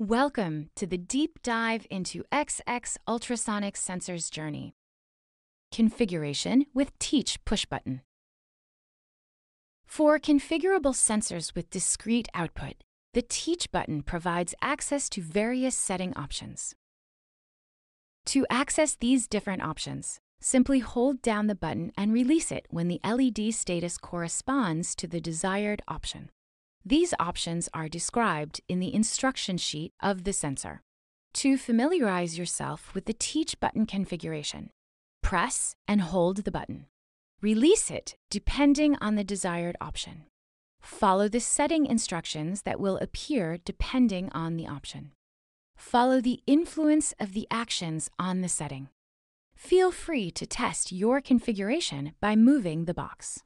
Welcome to the deep dive into XX ultrasonic sensors journey. Configuration with Teach push button. For configurable sensors with discrete output, the Teach button provides access to various setting options. To access these different options, simply hold down the button and release it when the LED status corresponds to the desired option. These options are described in the instruction sheet of the sensor. To familiarize yourself with the Teach button configuration, press and hold the button. Release it depending on the desired option. Follow the setting instructions that will appear depending on the option. Follow the influence of the actions on the setting. Feel free to test your configuration by moving the box.